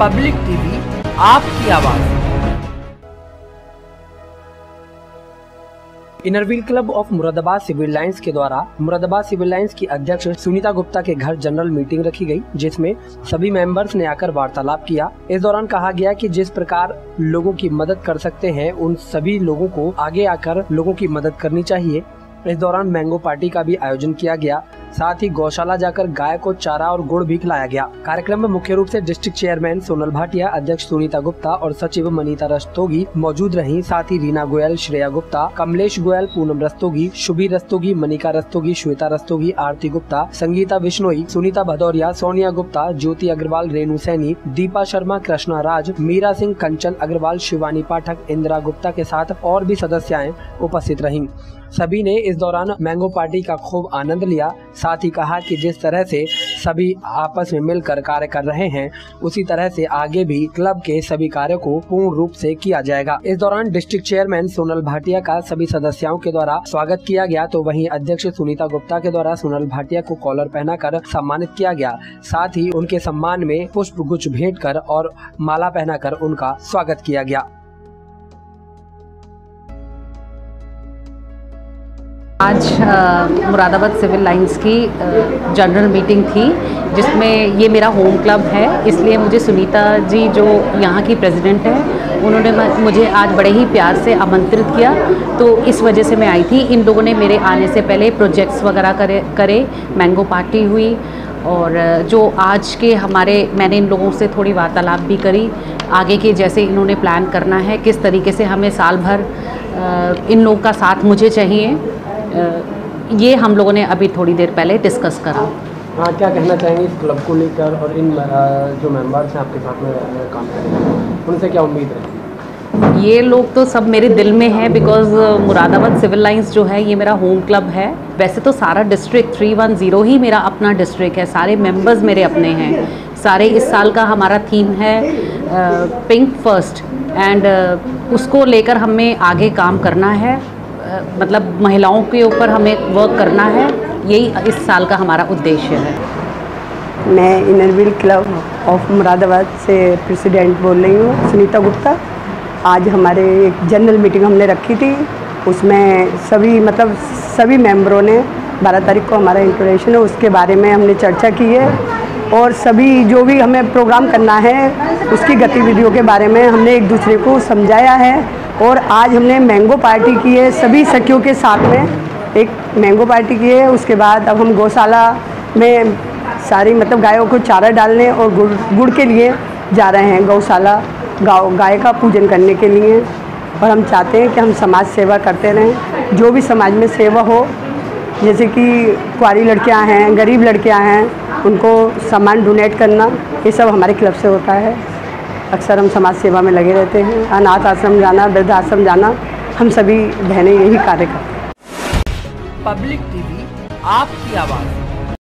Public TV, आपकी आवाज़। Inner Wheel club of Moradabad civil lines के द्वारा मुरादाबाद सिविल लाइंस की अध्यक्ष सुनीता गुप्ता के घर जनरल मीटिंग रखी गई, जिसमें सभी मेंबर्स ने आकर वार्तालाप किया। इस दौरान कहा गया कि जिस प्रकार लोगों की मदद कर सकते हैं, उन सभी लोगों को आगे आकर लोगों की मदद करनी चाहिए। इस दौरान मैंगो पार्टी का भी आयोजन किया गया। साथ ही गौशाला जाकर गाय को चारा और गुड़ भी खिलाया गया। कार्यक्रम में मुख्य रूप से डिस्ट्रिक्ट चेयरमैन सोनल भाटिया, अध्यक्ष सुनीता गुप्ता और सचिव मनीता रस्तोगी मौजूद रही। साथ ही रीना गोयल, श्रेया गुप्ता, कमलेश गोयल, पूनम रस्तोगी शुभी रस्तोगी, मनिका रस्तोगी, श्वेता रस्तोगी, आरती गुप्ता, संगीता बिश्नोई, सुनीता भदौरिया, सोनिया गुप्ता, ज्योति अग्रवाल, रेणु सैनी, दीपा शर्मा, कृष्णा राज, मीरा सिंह, कंचन अग्रवाल, शिवानी पाठक, इंदिरा गुप्ता के साथ और भी सदस्याएँ उपस्थित रहीं। सभी ने इस दौरान मैंगो पार्टी का खूब आनंद लिया। साथ ही कहा कि जिस तरह से सभी आपस में मिलकर कार्य कर रहे हैं, उसी तरह से आगे भी क्लब के सभी कार्यों को पूर्ण रूप से किया जाएगा। इस दौरान डिस्ट्रिक्ट चेयरमैन सोनल भाटिया का सभी सदस्यों के द्वारा स्वागत किया गया तो वहीं अध्यक्ष सुनीता गुप्ता के द्वारा सोनल भाटिया को कॉलर पहनाकर सम्मानित किया गया। साथ ही उनके सम्मान में पुष्प गुच्छ भेंट कर और माला पहनाकर उनका स्वागत किया गया। मुरादाबाद सिविल लाइंस की जनरल मीटिंग थी, जिसमें ये मेरा होम क्लब है। इसलिए मुझे सुनीता जी जो यहाँ की प्रेसिडेंट है, उन्होंने मुझे आज बड़े ही प्यार से आमंत्रित किया। तो इस वजह से मैं आई थी। इन लोगों ने मेरे आने से पहले प्रोजेक्ट्स वगैरह करे करे, मैंगो पार्टी हुई, और जो आज के हमारे, मैंने इन लोगों से थोड़ी वार्तालाप भी करी। आगे के जैसे इन्होंने प्लान करना है, किस तरीके से हमें साल भर इन लोगों का साथ मुझे चाहिए। ये हम लोगों ने अभी थोड़ी देर पहले डिस्कस करा। हाँ क्या कहना चाहेंगे इस क्लब को लेकर और इन जो मेंबर्स हैं आपके साथ में काम करेंगे उनसे क्या उम्मीद है? ये लोग तो सब मेरे दिल में है बिकॉज़ मुरादाबाद सिविल लाइंस जो है ये मेरा होम क्लब है। वैसे तो सारा डिस्ट्रिक्ट 310 ही मेरा अपना डिस्ट्रिक्ट है। सारे मेंबर्स मेरे अपने हैं। सारे इस साल का हमारा थीम है पिंक फ़र्स्ट एंड उसको लेकर हमें आगे काम करना है। मतलब महिलाओं के ऊपर हमें वर्क करना है, यही इस साल का हमारा उद्देश्य है। मैं इनरविल क्लब ऑफ़ मुरादाबाद से प्रेसिडेंट बोल रही हूँ, सुनीता गुप्ता। आज हमारे एक जनरल मीटिंग हमने रखी थी, उसमें सभी मतलब सभी मेंबरों ने 12 तारीख को हमारा इंट्रोडक्शन है, उसके बारे में हमने चर्चा की है। और सभी जो भी हमें प्रोग्राम करना है, उसकी गतिविधियों के बारे में हमने एक दूसरे को समझाया है। और आज हमने मैंगो पार्टी की है, सभी सखियों के साथ में एक मैंगो पार्टी की है। उसके बाद अब हम गौशाला में सारी मतलब गायों को चारा डालने और गुड़ गुड़ के लिए जा रहे हैं गौशाला गाँव गाय का पूजन करने के लिए। और हम चाहते हैं कि हम समाज सेवा करते रहें। जो भी समाज में सेवा हो, जैसे कि कुआरी लड़कियाँ हैं, गरीब लड़कियाँ हैं, उनको सामान डोनेट करना, ये सब हमारे क्लब से होता है। अक्सर हम समाज सेवा में लगे रहते हैं। अनाथ आश्रम जाना, वृद्ध आश्रम जाना, हम सभी बहनें यही कार्य करते हैं। पब्लिक टीवी, आपकी आवाज़।